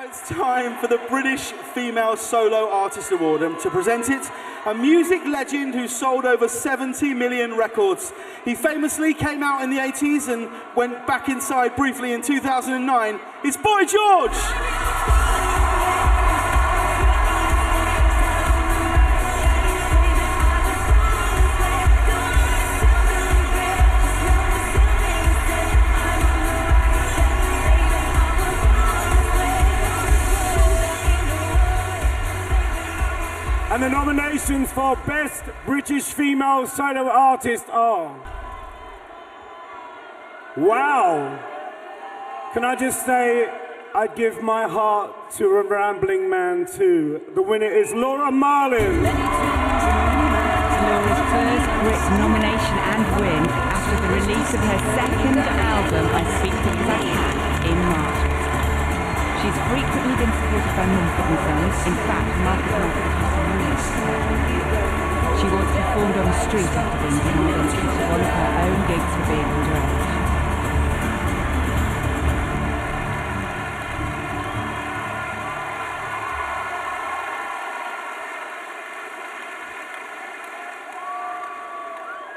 Now it's time for the British Female Solo Artist Award, and to present it, a music legend who sold over 70 million records. He famously came out in the 80s and went back inside briefly in 2009. It's Boy George! And the nominations for Best British Female Solo Artist are. Wow! Can I just say, I give my heart to a rambling man too. The winner is Laura Marling. Laura's first Brit nomination and win after the release of her second album, I Speak Because I in March. She's frequently been supported by Mumford Sons. In fact, Marcus on the street after being denied entry to one of her own gigs for being underage.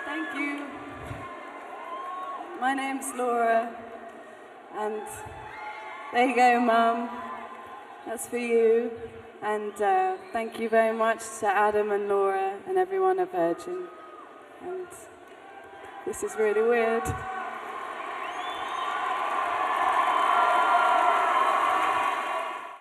Thank you. My name's Laura, and there you go, Mum. That's for you. And uh, thank you very much to Adam and Laura and everyone at Virgin. And this is really weird.